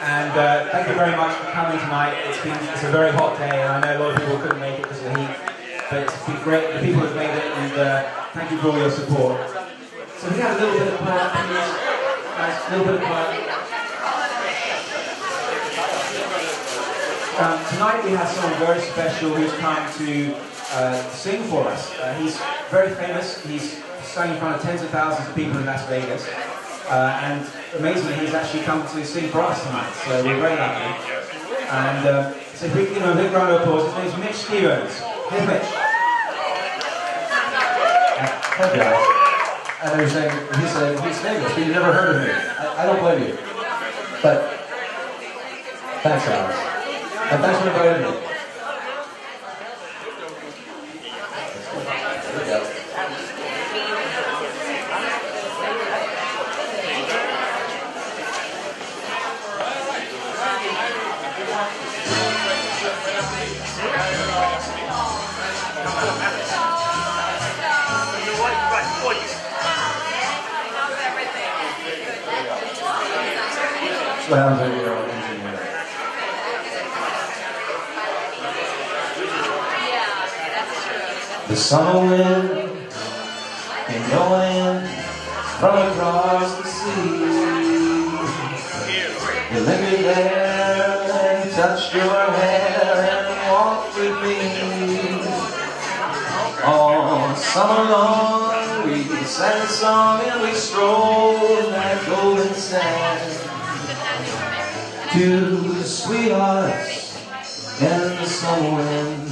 And uh, thank you very much for coming tonight. It's been it's a very hot day, and I know a lot of people couldn't make it because of the heat. But it's been great. The people have made it, and uh, thank you for all your support. So we have a little bit of quiet, please. A little bit of quiet. Um, tonight we have someone very special who's come to uh, sing for us. Uh, he's very famous. He's sung in front of tens of thousands of people in Las Vegas. Uh, and amazingly, he's actually come to sing for us tonight. So we're very happy. And uh, so if we can give him a big round of applause. His name's Mitch Stevens. Here's Mitch. Hi guys. And they're saying, he's saying, he's famous, but you never heard of me. I, I don't blame you. But, thanks Alex. And thanks for inviting me. The summer wind came blowing from across the sea. You lingered there and touched your hair and walked with me. All summer long we sang a song and we strolled in that golden sand to the sweethearts and the summer wind.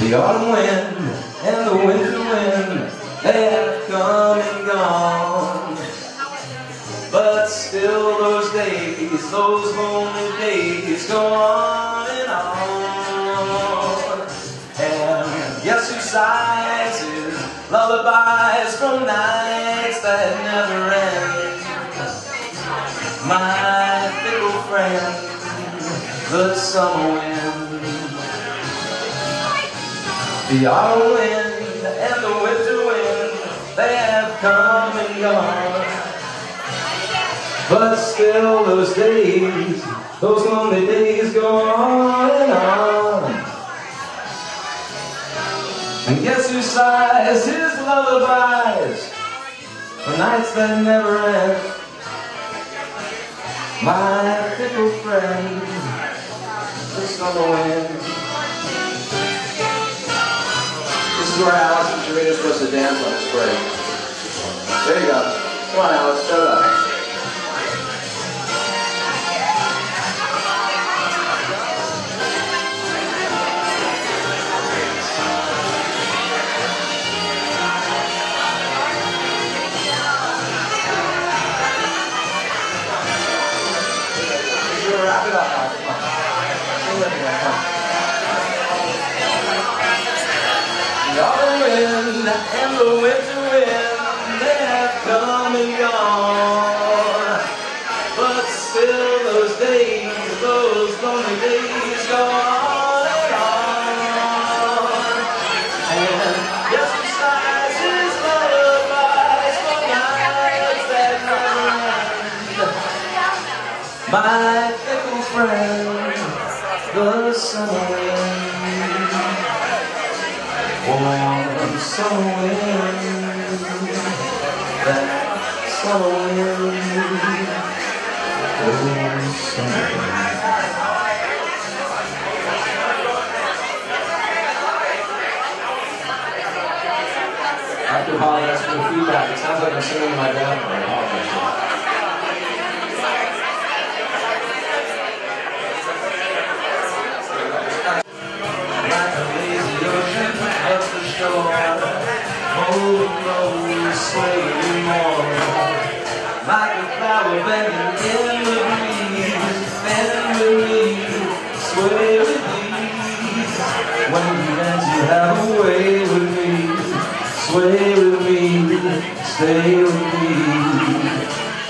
The autumn wind and the winter wind, they have come and gone. But still those days, those lonely days go on and on. And yes, who sighs lullabies from nights that never end. My fickle friend, the summer wind, the autumn wind and the winter wind, they have come and gone. But still those days, those lonely days go on and on. And guess who sighs his lullabies for nights that never end? My fickle friend, the summer wind. This is where Alice and are supposed to dance on this break. There you go. Come on, Alice, shut up. Sure, wrap I have to apologize for the feedback. It sounds like I'm singing my dad. Sway with me, stay with me.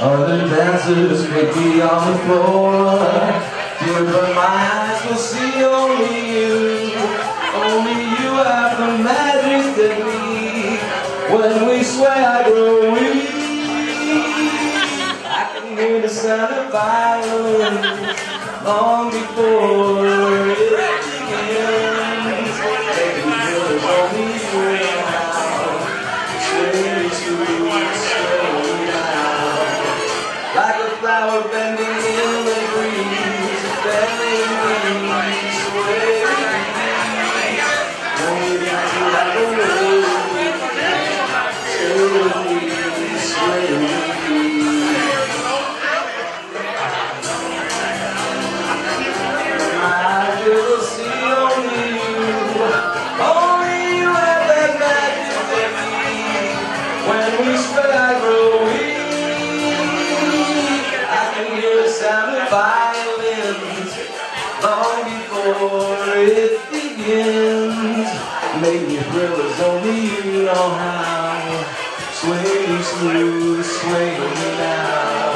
Other dancers may be on the floor, but my eyes will see only you. Only you have the magic that we. When we sway, I grow weak. Of long before Make thrill as only you oh, know how. Sway smooth, sway me now.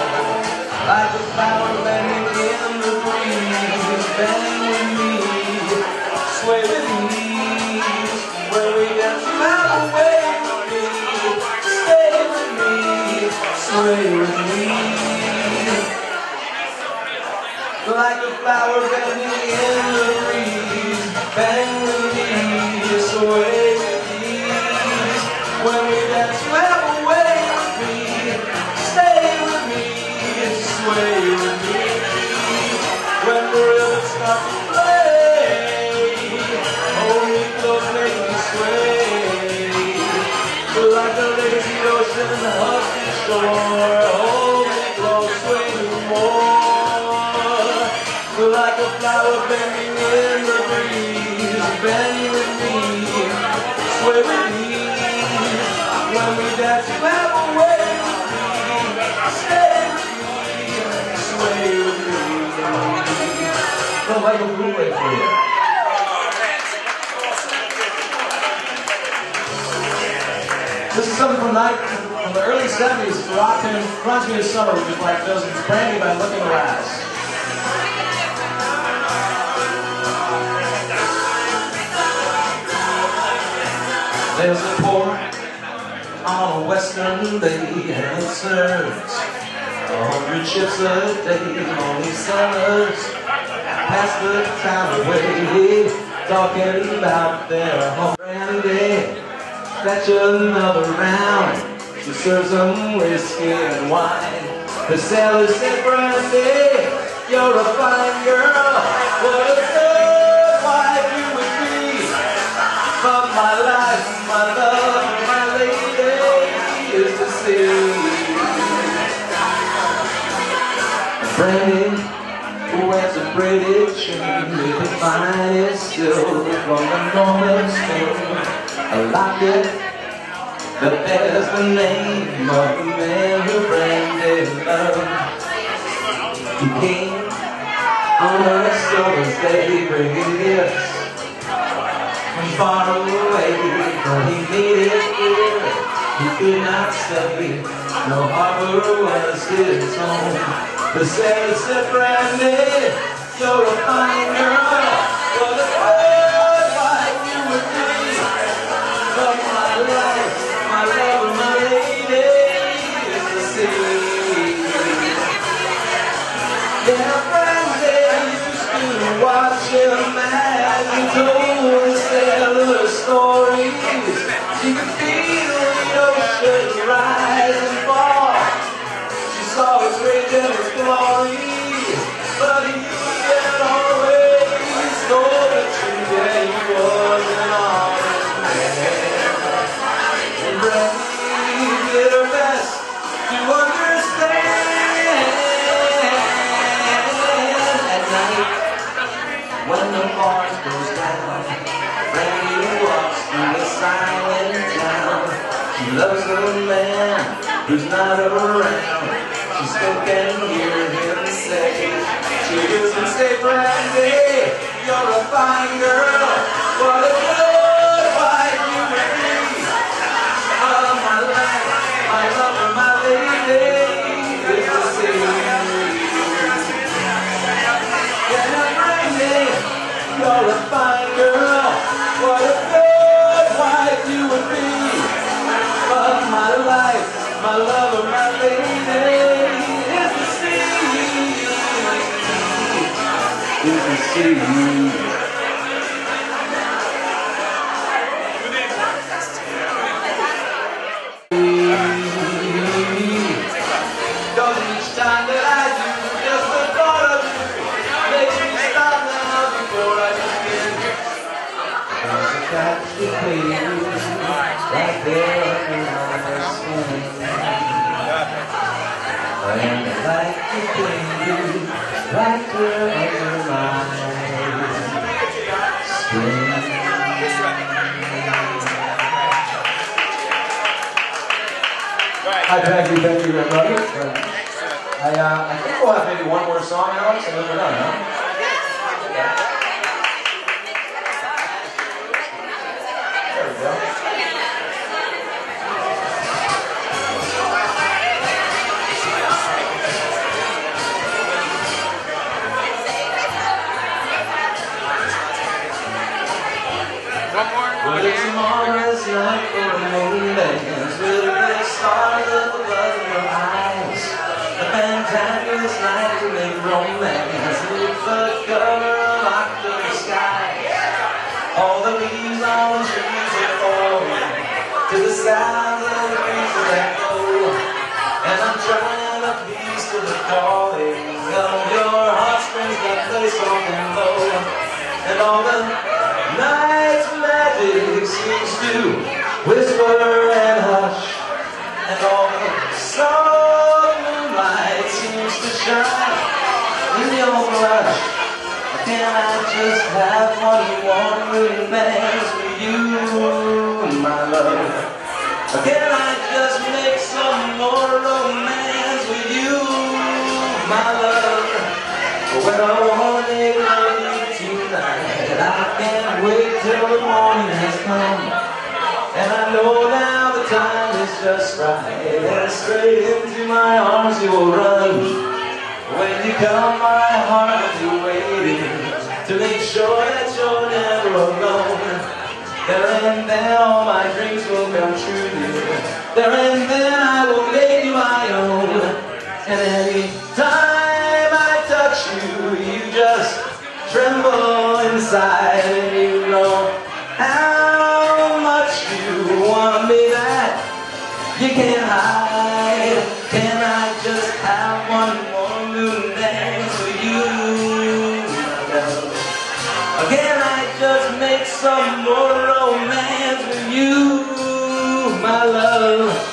Like a flower bending in the breeze, bend with me, sway with me. When we dance, you have a way with me, stay with me, sway with me. Like a flower bending in the breeze, bend with me, sway with me. When we dance, you have a way with me, stay with me, sway with me. When the rhythm starts to play, hold me close, make me sway. Like a lazy ocean, hug the shore, hold me close, sway me more. Flower bending in the breeze, bend with me, sway with me. When we dance, you have a way with me, stay with me, sway with me. For you. This is something from, from the early 70s. It's a rock tune. Reminds me summer, which is like those. Brandy by Looking Glass. There's a port on a western bay and it serves a hundred ships a day. Only sailors pass the time away talking about their home. Brandy, fetch another round. She serves them whiskey and wine. The sailor said, Brandy, you're a fine girl. What braided chain with the finest silver from the Northern Spain. A locket that bears the name of the man who Brandy loved. He came on a summer's day bringing gifts from far away, but he it clear he could not stay. No harbor was his home. The sailor said, Brandy, you're a fine girl. Not around. She still can hear him say, she doesn't say, Brandy, you're a fine girl. What a good wife you would be. Oh, my life, my love, my lady is the sea. Yeah, Brandy, you're a fine my love, my lady is the sea. Is. Cause that I do, just the thought of you makes me stop now before I begin. Pay you right there And I'd like to pay you right there under my skin. Hi, thank you, thank you, everybody. I, uh, I think we'll have maybe one more song, Alex, and then we're done, huh? All the night's magic seems to whisper and hush. And all the soft moonlight seems to shine in your blush. Can I just have one more romance with you, my love? Can I just make some more romance with you, my love? When I I can't wait till the morning has come. And I know now the time is just right. And straight into my arms you will run. When you come, my heart be waiting to make sure that you're never alone. There and then all my dreams will come true. There and then I will make you my own. And any time I touch you, you just tremble inside and you know how much you want me back. You can't hide. Can I just have one more moon dance with you? love? Can I just make some more romance with you, my love?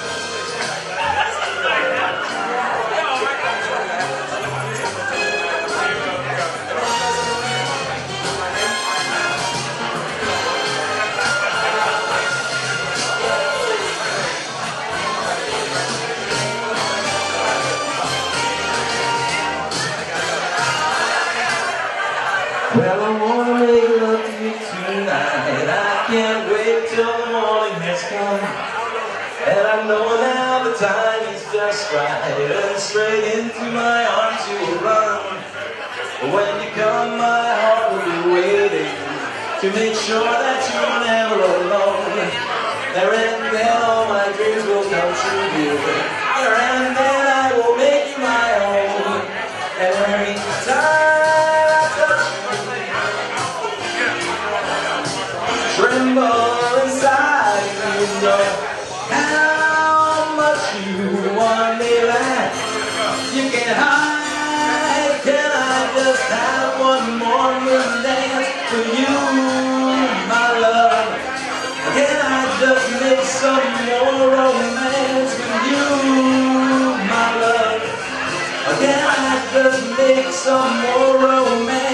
Right. And straight into my arms you will run. When you come, my heart will be waiting to make sure that you're never alone. There and then all my dreams will come true. There and then romance with you, my love? I just make some more romance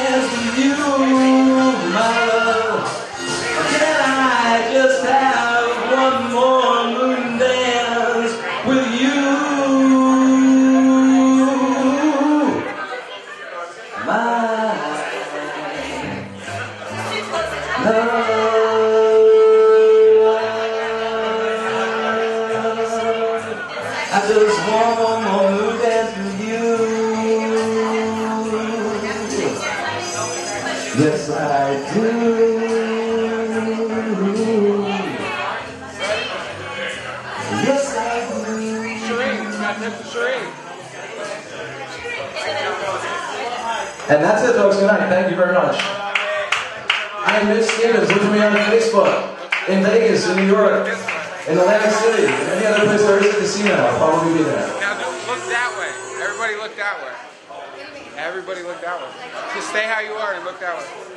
stay how you are and look that way.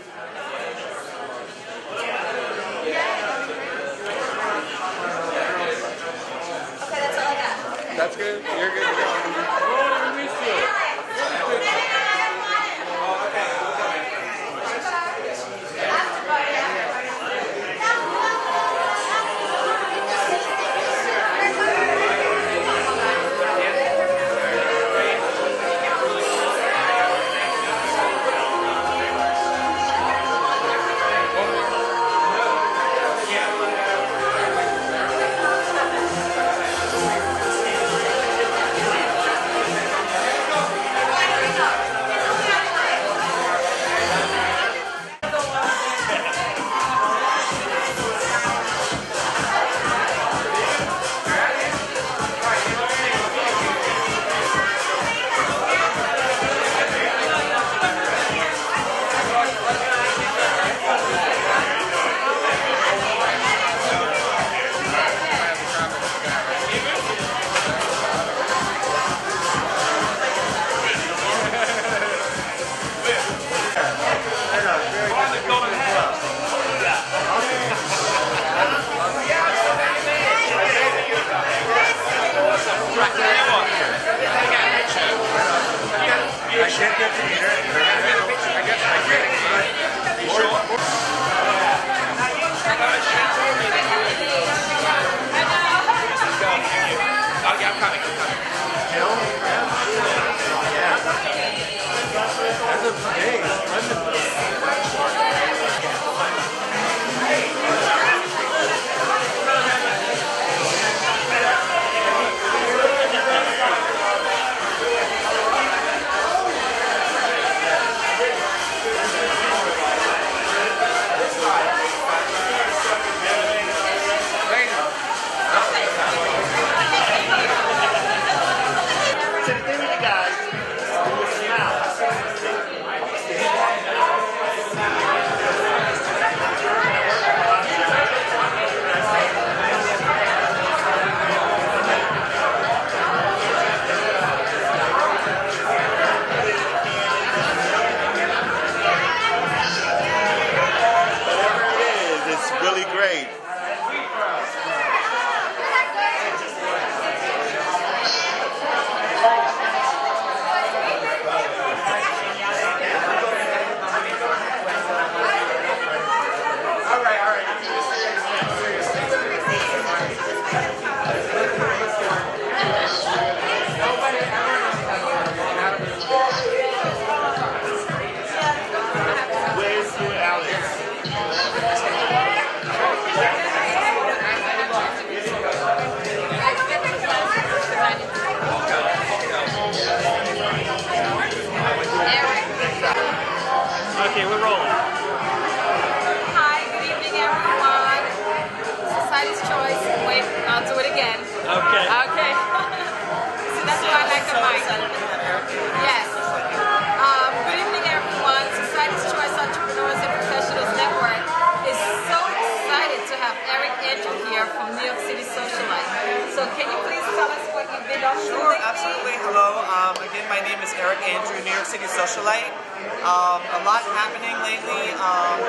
My name is Eric Andrew, New York City Socialite. Um, a lot happening lately. Um,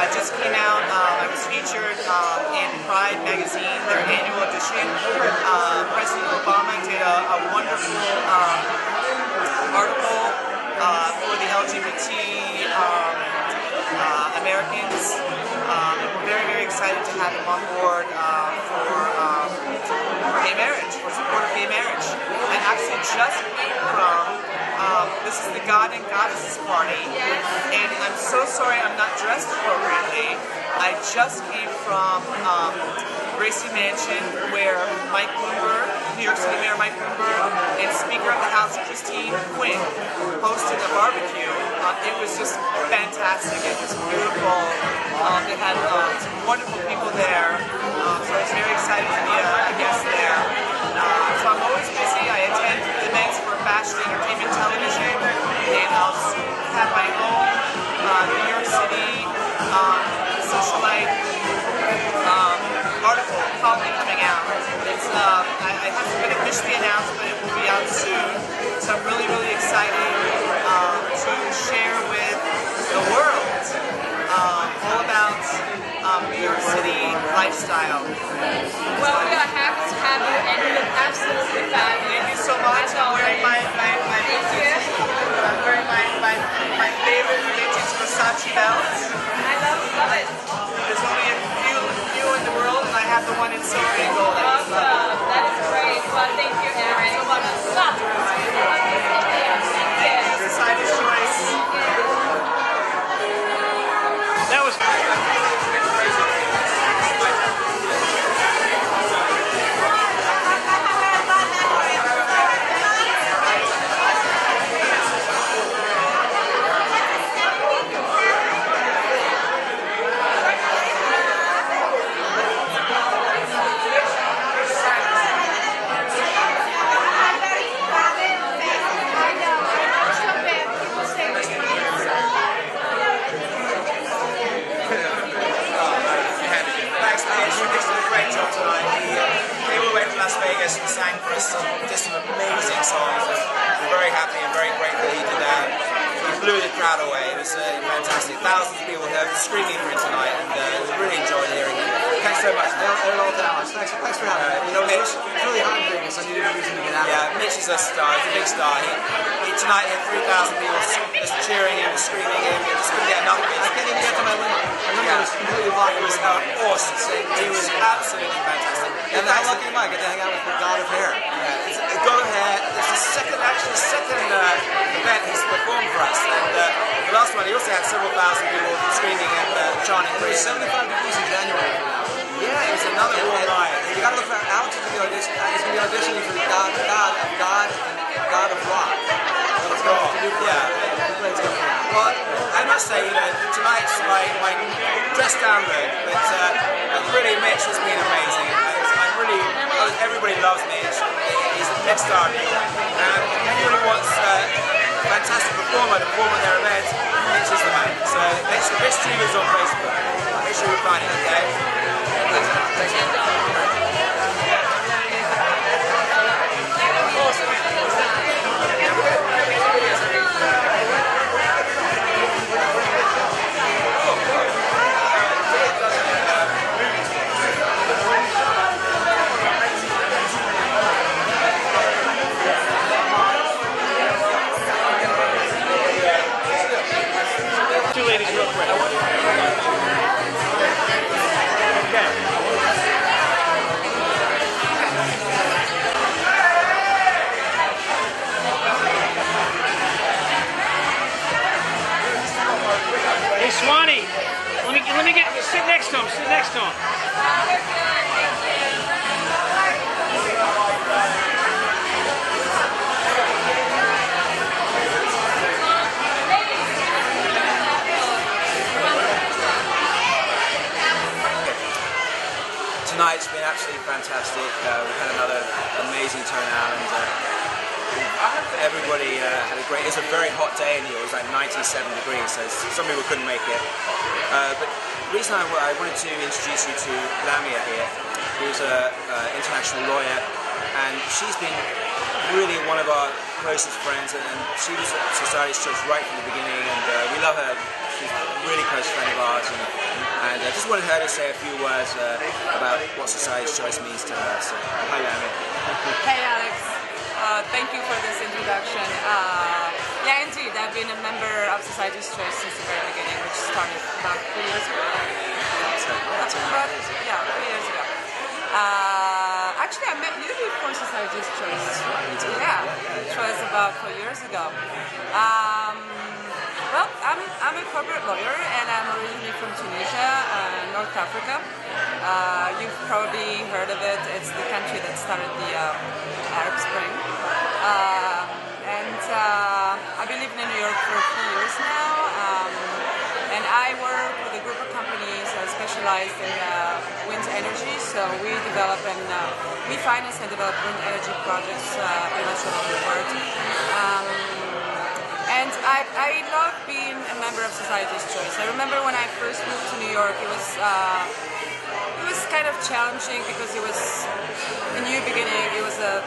I just came out. Um, I was featured um, in Pride magazine, their annual edition. Uh, President Obama did a, a wonderful um, article uh, for the LGBT um, uh, Americans. And we're very, very excited to have him on board uh, for, for gay marriage, for support of gay marriage. I actually just came from, um, this is the God and Goddesses party, and I'm so sorry I'm not dressed appropriately. I just came from um, Gracie Mansion, where Mike Bloomberg, New York City Mayor Mike Bloomberg, and Speaker of the House Christine Quinn hosted a barbecue. Uh, it was just fantastic. It was beautiful. Um, they had um, some wonderful people there, so I was very excited to be a, a guest there. Uh, so I'm always busy. I attend events for Fashion Entertainment Television, and I'll have my own uh, New York City um, socialite um, article probably coming out. It's um, I, I haven't been officially announced, but it will be out soon. So I'm really, really excited um, to share with the world um, all about um, New York City lifestyle. Well, we are happy to have you, and you look absolutely fabulous. Thank you so much. I'm wearing my my, my Thank you. I'm wearing my, my, my favorite vintage Versace belt. I love, love it. There's only a few few in the world, and I have the one in silver and gold. I just love it. Awesome. That is great. Well, thank you, loves Mitch. He's a big star. And anyone who wants a fantastic performer to perform at their event, Mitch is the man. So Mitch, Mitch Stevens on Facebook. Make sure you find it, okay? Talks to him. Sit next to him. Tonight's been absolutely fantastic. Uh, we've had another amazing turnout and uh, everybody uh, had a great. It's a very hot day in here. It was like 97 degrees, so some people couldn't make it. Uh, but the reason I, I wanted to introduce you to Lamia here, who's an international lawyer, and she's been really one of our closest friends, and, and she was at Society's Choice right from the beginning, and uh, we love her. She's a really close friend of ours, and, and I just wanted her to say a few words uh, about what Society's Choice means to her. So, hi, Lamia. Hey Alex, uh, thank you for this introduction. Uh, indeed, I've been a member of Society's Choice since the very beginning, which started about three years ago. About, yeah, three years ago. Uh, actually, I met you before Society's Choice. Yeah, which was about four years ago. Um, well, I'm, I'm a corporate lawyer and I'm originally from Tunisia, uh, North Africa. Uh, you've probably heard of it. It's the country that started the uh, Arab Spring. Um, and I've been in New York for a few years now. Um, and I work with a group of companies uh, specialized in uh, wind energy. So we develop and uh, we finance and develop wind energy projects pretty much all over the world. Um, and I, I love being a member of Society's Choice. I remember when I first moved to New York, it was uh, it was kind of challenging because it was a new beginning. It was a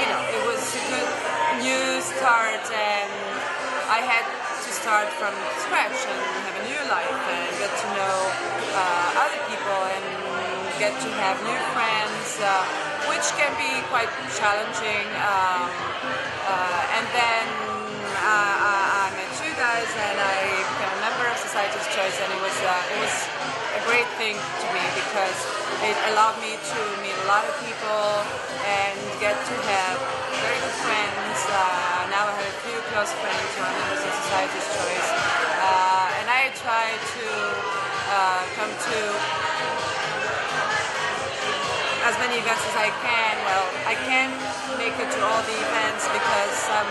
you know it was a good new start, and I had to start from scratch and have a new life and get to know uh, other people and get to have new friends, uh, which can be quite challenging. Um, uh, and then uh, I, I met you guys, and I became a member of Society's Choice, and it was uh, it was a great thing to me because it allowed me to meet a lot of people and get to have very good friends. Uh, now I have a few close friends who are members of Society's Choice, uh, and I try to uh, come to as many events as I can. Well, I can make it to all the events because I'm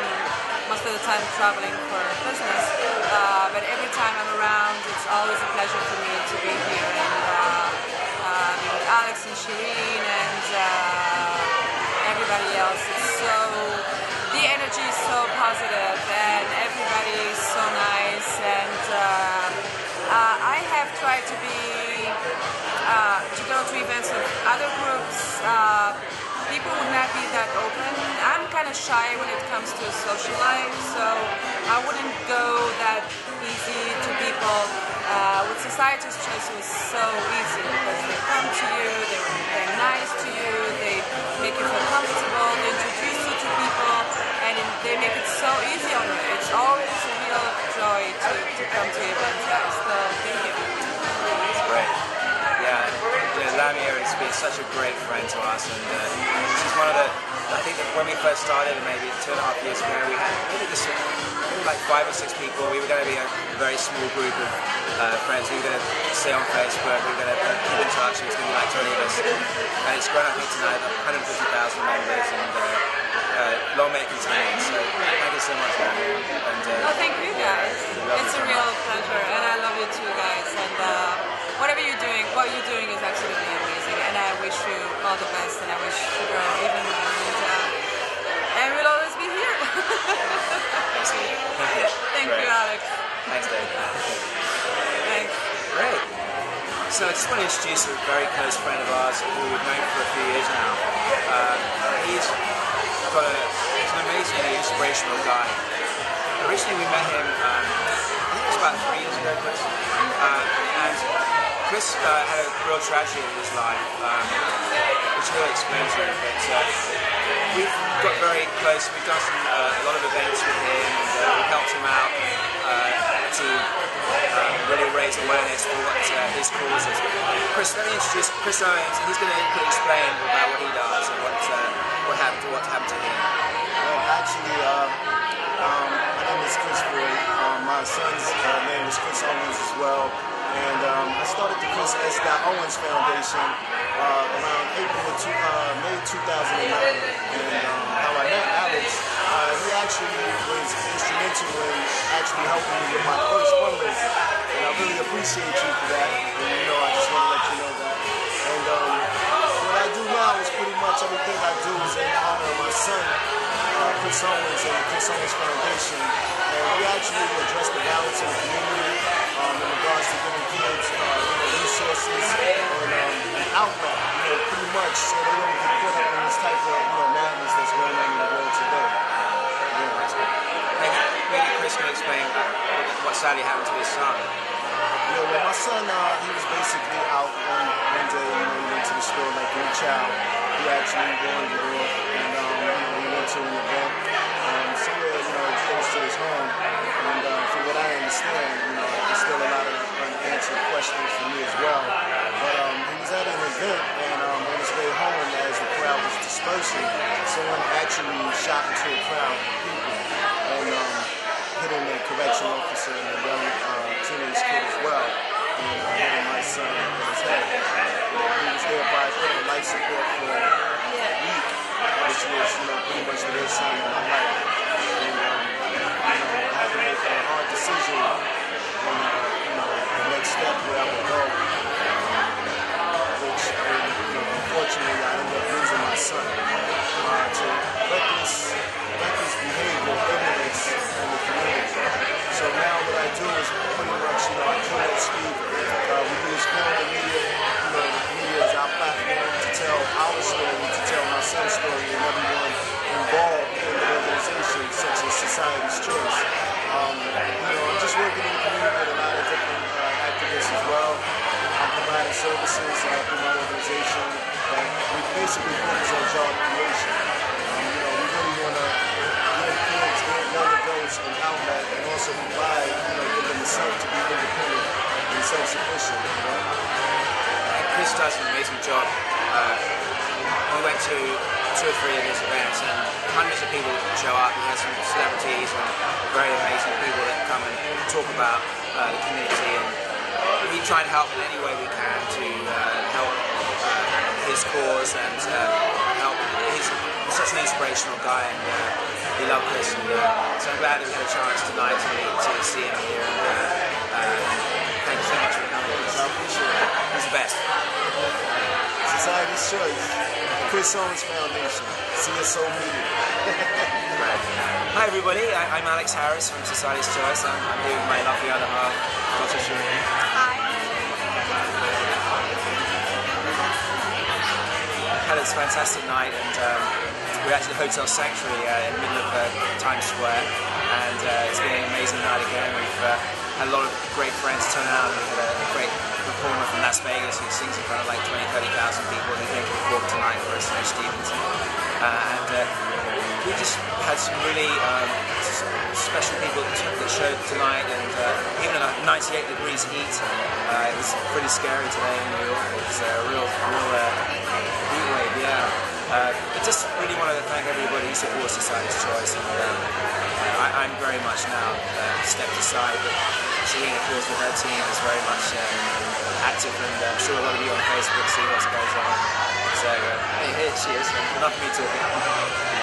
most of the time traveling for business. Uh, but every time I'm around, it's always a pleasure for me to be here and uh, uh, with Alex and Shireen and uh, everybody else. It's so the energy is so positive and everybody is so nice and uh, I have tried to be to go to events with other groups. People would not be that open. Of shy when it comes to social life, so I wouldn't go that easy to people. Uh, with Society's Choice, it was so easy because they come to you, they, they're nice to you, they make you feel comfortable, they introduce you to people, and they make it so easy on you. It's always a real joy to, to come to events, guys. So you. It's great. Yeah, yeah, Lamia has been such a great friend to us, and uh, she's one of the. I think that when we first started, maybe two and a half years ago, we had maybe just like five or six people. We were going to be a very small group of uh, friends. We were going to stay on Facebook. We were going to keep in touch. It was going to be like 20 of us, and it's grown. I think tonight 150,000 members, and uh, uh, long may it continue. So thank you so much, Lamia. And uh, Oh, thank you guys. It's a real pleasure, and I love you too, guys. And uh, whatever you're doing, what you're doing is absolutely amazing. And I wish you all the best, and I wish you grow even more. And, uh, and we'll always be here. thank you, Thank you, Alex. thanks, Dave. Thanks. Great. So I just want to introduce a very close friend of ours who we've known for a few years now. Uh, he's got a, he's an amazingly inspirational guy. Originally we met him, um, It about three years ago, Chris. Uh, and Chris uh, had a real tragedy in his life, um, which he'll explain to you. But uh, we've got very close. We've done some, uh, a lot of events with him, and uh, we've helped him out to um, really raise awareness for what his cause is. Chris, let me introduce Chris Owens, and he's going to explain about what he does and what what happened what happened to him. Well, actually, um, name is Chris Boyd. Um, my son's uh, name is Chris Owens as well. And um, I started the Chris S. Owens Foundation uh, around April of two, uh, May 2009. And um, how I met Alex, uh, he actually was instrumental in actually helping me with my first fundraiser. And I really appreciate you for that. And you know, I just want to let you know pretty much everything I do is in honor of my son, uh, Chris Owens and Chris Owens Foundation. And we actually address the balance in the community um, in regards to giving kids uh, resources and um, an outlet, you know, pretty much so they don't get caught up in this type of you know, madness that's going on in the world today. Yeah. Maybe, maybe Chris can explain what sadly happened to his son. Yeah, well, my son, uh, he was basically out one, one day, you know, he went to the store like any child. He actually wandered off, and, um, you know, he went to an event um, somewhere, you know, close to his home. And uh, from what I understand, you know, there's still a lot of unanswered questions for me as well. But um, he was at an event, and um, on his way home, as the crowd was dispersing, someone actually shot into a crowd of people. And, um, hitting a correction officer and a young uh, teenage kid as well, and uh, hitting my son his head. He was there by for life support for a week, which was, you know, pretty much the worst time in my life. And, um, you know, I had to make a hard decision on, you know, the next step where I would go, um, which, and, you know, unfortunately, I ended up losing my son uh, to reckless, reckless behavior, the community. So now what I do is pretty much, you know, Street. Uh, we use and media, you know, media is our platform to tell our story, to tell my son's story, and everyone involved in the organization, such as Society's Choice. Um, you know, I'm just working in the community with a lot of different uh, activists as well. I'm providing services uh, through my organization that we basically focus on job creation. Um, you know, we really want to give kids, give young adults an outlet and also provide, you know, give them a self to be independent self-sufficient. And Chris does an amazing job. Uh, we went to two or three of his events and hundreds of people show up. We had some celebrities and very amazing people that come and talk about uh, the community and we try and help in any way we can to uh, help uh, his cause and uh, help. He's such an inspirational guy and uh, we love Chris and so I'm glad we had a chance tonight to, to see him here and uh, uh, thank you so much for coming. I appreciate it. He's the best. Society's Choice, Chris Owens Foundation, CSO Media. Hi everybody, I, I'm Alex Harris from Society's Choice. I'm, I'm here with my lovely other half, Dr. Shireen. Had this fantastic night and um, we're at the Hotel Sanctuary uh, in the middle of uh, Times Square and uh, it's been an amazing night again. We've uh, had a lot of great friends turn out. We had a, a great performer from Las Vegas who sings in front of like 20, 30,000 people who came to perform tonight for Snow Stevenson. Uh, and uh, we just had some really um, special people that showed tonight, and uh, even at 98 degrees heat, uh, it was pretty scary today in New York. It was a real, real uh, heat wave, yeah. Uh, but just really wanted to thank everybody who supports Society's Choice, and um, I, I'm very much now uh, stepped aside, but Serena feels with her team is very much uh, active, and I'm sure a lot of you on Facebook see what goes on. So uh, hey, here she is, enough of me talking.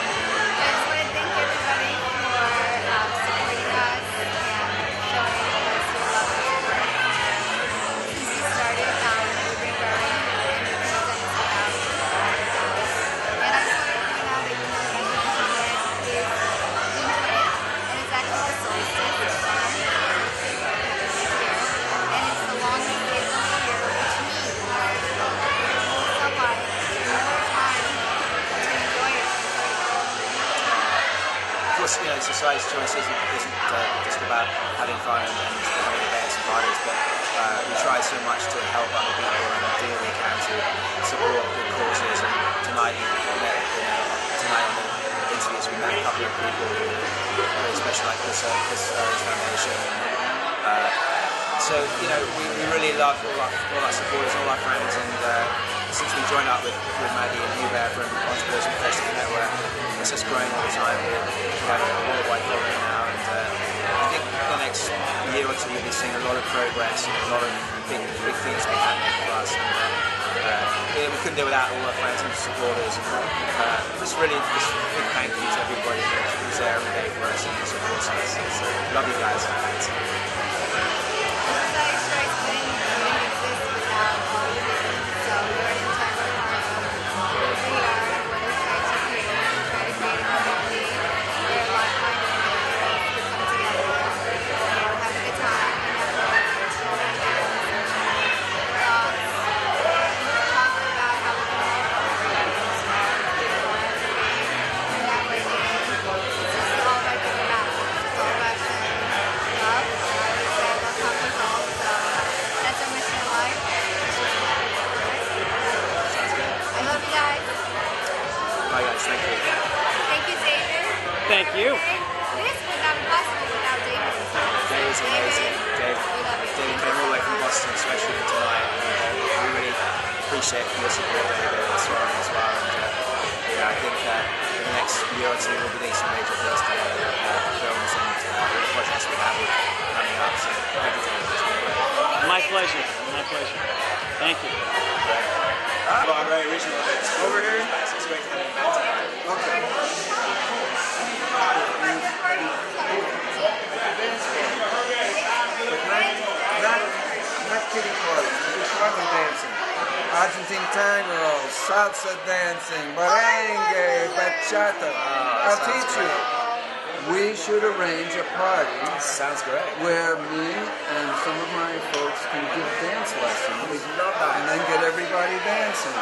Know, Choice isn't, isn't uh, just about having fun and, and having events and parties, but uh, we try so much to help other people and do what we can to support good causes. And tonight, you know, tonight on the interviews, we met a couple of people who are very special, like this, uh, this Foundation. Uh, so, you know, we, we really love all our, all our supporters, all our friends, and uh, since we joined up with, with Maggie and Hubert from Entrepreneurs and Festival Network, it's just growing all the time. We have a worldwide following now, and uh, I think the next year or two, we'll be seeing a lot of progress and a lot of big, big things be happening for us. And, uh, uh, yeah, we couldn't do it without all our fans and supporters. Uh, just really, just a big thank you to everybody who's there every day for us and supports us. So, love you guys. Thanks. You. This would not be possible without David. Dave is amazing. Dave, we love you. Dave came all the way from Boston, especially tonight. And, uh, we really appreciate your support, David, and surrounding as well. And, uh, yeah, I think uh, in the next year or two, we'll be doing some major deals together, uh, films and uh, all the projects we have coming up. So thank you, David. It's been great. My pleasure. My pleasure. Thank you. Broadway original that's over here. So it's great to have you back tonight. Not, not kiddie parties, just dancing. Argentine tango, salsa dancing, merengue, bachata. I'll teach you. We should arrange a party Sounds great. where me and some of my folks can give dance lessons We love that. and then get everybody dancing.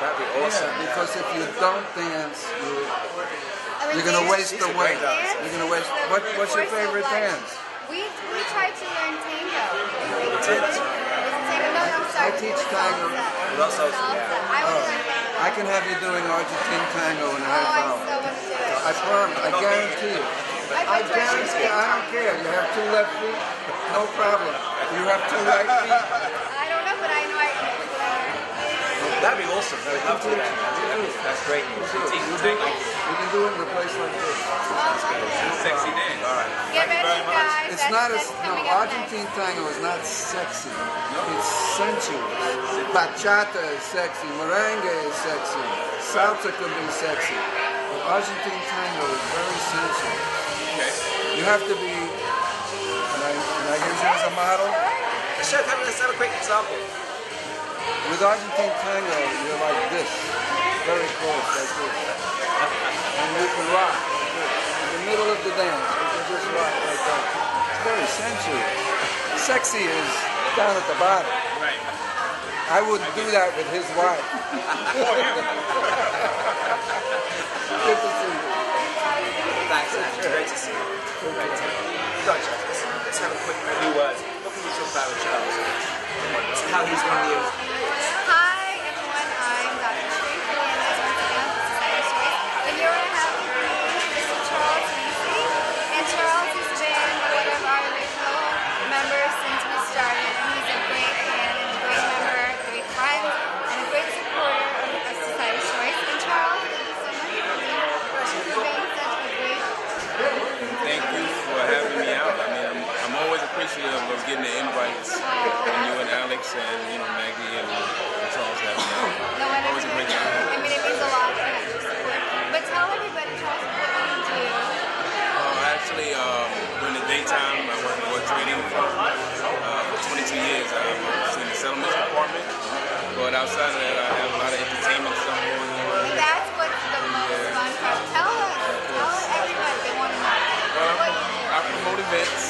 That'd be Yeah, awesome. because if you don't dance, you, you're gonna waste the weight. You're gonna waste. What, what's your favorite dance? We we tried to learn tango. Tango. Was it tango? No, I'm sorry. I teach tango. Salsa. I Oh, was learning tango. I can have you doing Argentine tango in a Oh, half I hour. so want to. I promise. I guarantee you. I I went to a guarantee. I don't care. You have two left feet, no problem. You have two right feet. I don't know, but I know I can learn. That'd be awesome. I'd love to do that. That'd be- That's great news. You do. You can do it in a place like this. Sexy dance. All right. Get ready, guys. It's That's, not as that's no coming up Argentine tango is not sexy. It's sensual. Bachata is sexy. Merengue is sexy. Salsa can be sexy. But Argentine tango is very sensual. Okay. You have to be. Can I, can I use you as a model? Sure, let's have a quick example. With Argentine tango, you're like this, very close, like this. And you can rock like this. In the middle of the dance, you can just rock like that. It's very sensual. Sexy is down at the bottom. Right. I wouldn't do that with his wife. Good to see you. Thanks, man. Great to see you. Great to see you. Go. Let's, let's have a quick few words. What can you talk about with Charles? How he's one of you. Appreciative of getting the invites from you and Alex and, you know, Maggie and Charles having out. No, I Always a great time. I mean, it means a lot for to support. But tell everybody, Charles, what you do. Uh, actually, um, during the daytime, I work in trading firm. Uh, for 22 years, I was in the settlements department. But outside of that, I have a lot of entertainment stuff going on. That's what's the most fun part. Tell us, tell everybody they want to know. Well, What you do. I promote events.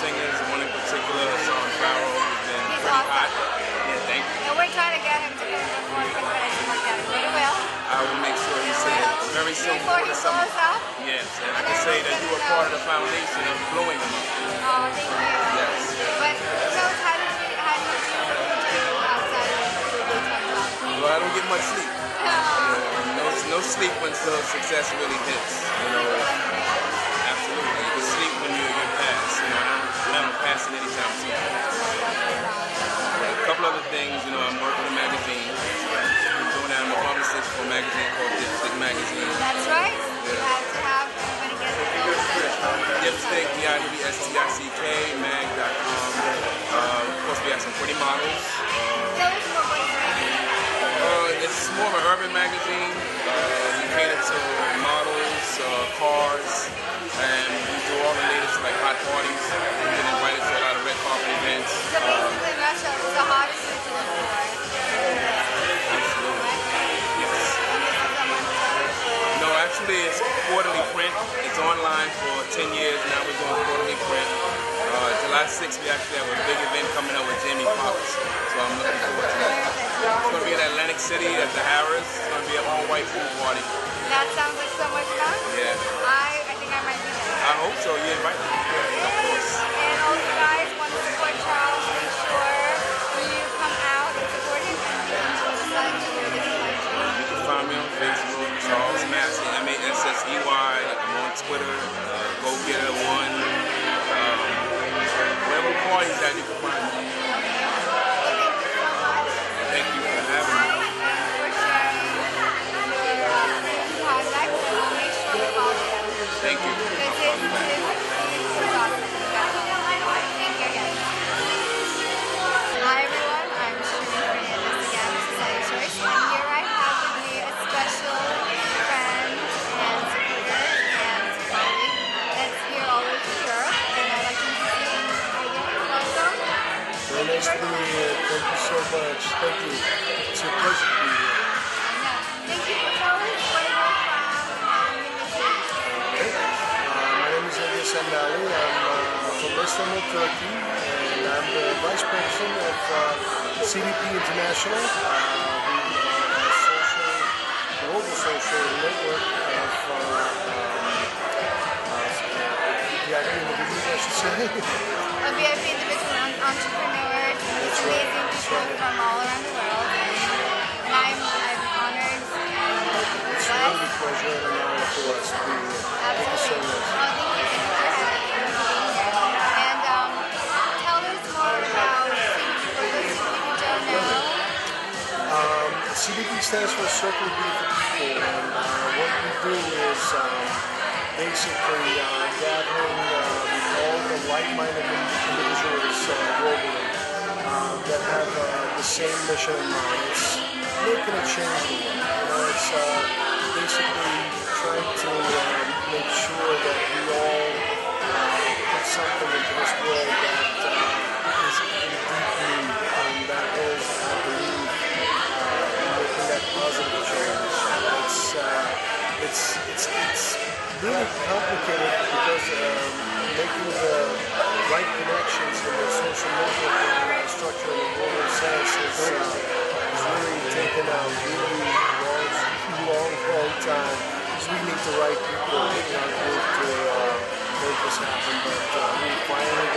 Singers. One in particular, Sean Farrell, has been He's pretty awesome. hot. Yeah, thank you. And we're trying to get him to come to more Chris Benson Academy. But it will. I will make sure It see very soon Before he blows up. Yes, and I can say that you are part of the foundation of blowing them up. Oh, thank you. Yes. But tell us, how did you, how do you do outside of? Well, I don't get much sleep. Oh, No, no sleep until success really hits. You know, absolutely. You can sleep when you're, you're. You know, I don't plan on passing anytime soon. A couple other things, you know, I'm working a magazine. I'm doing that. I'm a publicist for a magazine called Dipstick Magazine. That's right. You have to have everybody get the Dipstick, D-I-W-S-T-I-C-K, mag.com. Uh, of course, we have some pretty models. Tell us more about your brand. Uh, it's more of an urban magazine. Uh, we cater to models, uh, cars, and we do all the latest like hot parties. We get invited to a lot of red carpet events. So basically, Russia is the hottest look for. Absolutely. Yes. No, actually, it's quarterly print. It's online for 10 years now. We're doing quarterly print. Uh, July 6th, we actually have a big event coming up with Jamie Foxx. So I'm looking forward to that. It's going to be in Atlantic City at the Harrah's. It's going to be an all-white pool party. That sounds like so much fun. Yeah. I, hope so. You invite me. Yeah, of course. And all you guys want to support Charles, make sure you come out and support him you enjoy the sun to where they can find you. You can find me on Facebook, Charles Massey, M-A-S-S-E-Y. I'm on Twitter, uh, Go Getter One. Um, wherever the party's at, you can find me. Much. Thank you. It's a pleasure to be here. Thank you for telling us where you're from and your music. Uh, my name is Elias Andali. I'm uh, from Istanbul, Turkey, and I'm the vice president of uh, CBP International, uh, the social, global social network of uh, uh, VIP individuals, I should say. A VIP individual entrepreneur, Right. amazing people right. from all around the world. And I'm, I'm honored and It's blessed. really pleasure and an honor for us to be here. Thank you so much. Oh, thank you. Thank you for having me being here. And um, tell us more about CBP for those who don't know. Um, CBP stands for Circle of Beautiful People, and uh, what we do is um, basically uh, gathering um, all the like-minded individuals uh, globally uh, that have uh, the same mission in mind. It's making a change. You know, it's uh, basically trying to uh, make sure that we all uh, put something into this world that uh, is in deep need, and that is, I believe, making that positive change. It's, it's, it's, it's really complicated because um, making the right connections in the social networking uh, structure in a global sense is, uh, is really taken a really long, long, long time. Because we need the right people in our group to uh, make this happen. But uh, we finally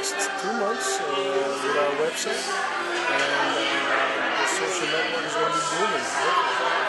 next two months uh, with our website, and uh, the social network is going to be booming.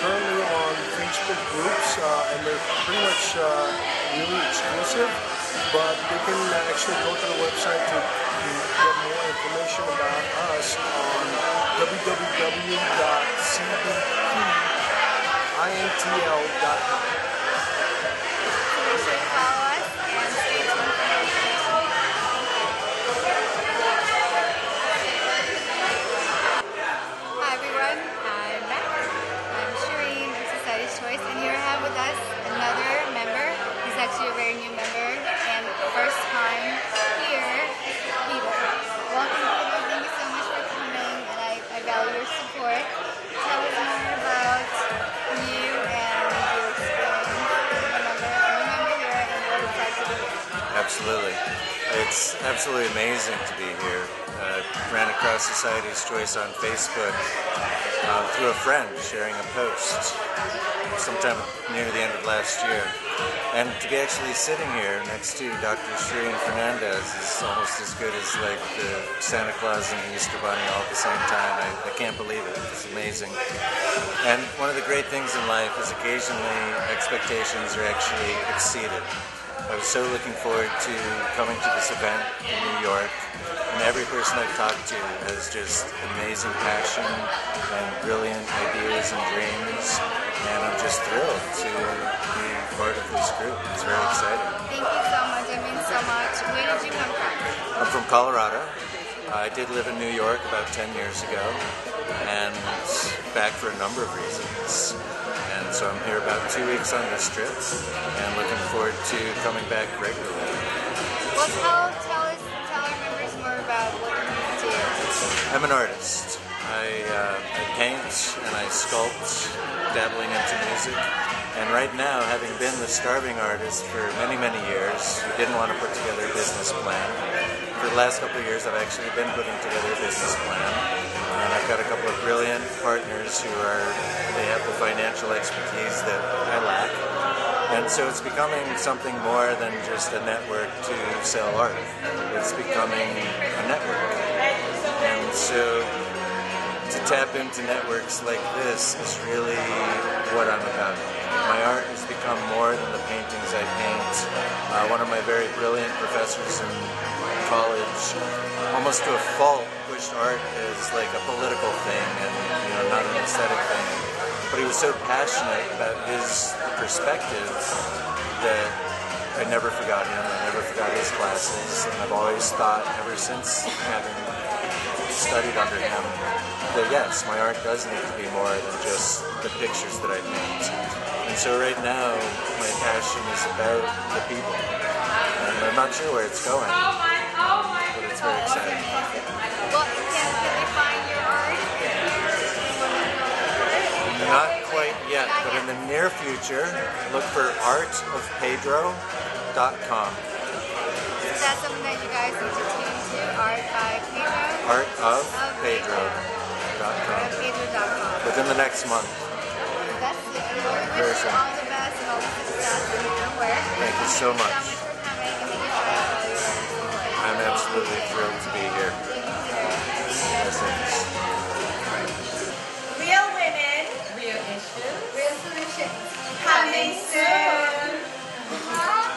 Currently on Facebook groups, uh, and they're pretty much uh, really exclusive. But they can actually go to the website to get more information about us on www.cbpintl.com. us another member. He's actually a very new member and first time here, Peter. Welcome, Peter. Thank you so much for coming, and I, I value your support. Tell us more about you and your experience. Absolutely. It's absolutely amazing to be here. Uh, ran across Society's Choice on Facebook uh, through a friend sharing a post sometime near the end of last year. And to be actually sitting here next to Dr. Shireen Fernandez is almost as good as like the Santa Claus and the Easter Bunny all at the same time. I, I can't believe it. It's amazing. And one of the great things in life is occasionally expectations are actually exceeded. I was so looking forward to coming to this event in New York, and every person I've talked to has just amazing passion and brilliant ideas and dreams, and I'm just thrilled to be part of this group. It's very exciting. Thank you so much. It means so much. Where did you come from? I'm from Colorado. I did live in New York about 10 years ago, and back for a number of reasons. And so I'm here about two weeks on this trip, and looking forward to coming back regularly. Well, tell, I'm an artist. I, uh, I paint and I sculpt, dabbling into music. And right now, having been the starving artist for many, many years, who didn't want to put together a business plan, for the last couple of years I've actually been putting together a business plan. And I've got a couple of brilliant partners who are, they have the financial expertise that I lack. And so it's becoming something more than just a network to sell art. It's becoming a network. So to tap into networks like this is really what I'm about. My art has become more than the paintings I paint. Uh, one of my very brilliant professors in college, almost to a fault, pushed art as like a political thing and you know not an aesthetic thing. But he was so passionate about his perspective that I never forgot him. I never forgot his classes, and I've always thought ever since having studied under him that yes, my art does need to be more than just the pictures that I paint. And so right now, my passion is about the people. And I'm not sure where it's going, but it's very exciting. Well, can, can we find your art? Not quite yet, but in the near future, look for artofpedro.com. Is that something that you guys need to tune to? Art by Pedro? Artofpedro.com. Pedro.com. Within the next month. That's it. Well, we Very soon. all the best and all the success in your work. Thank you so much. Thank you for coming and making sure all your work. I'm absolutely thrilled to be here. Real women. Real issues. Real solutions. Coming soon.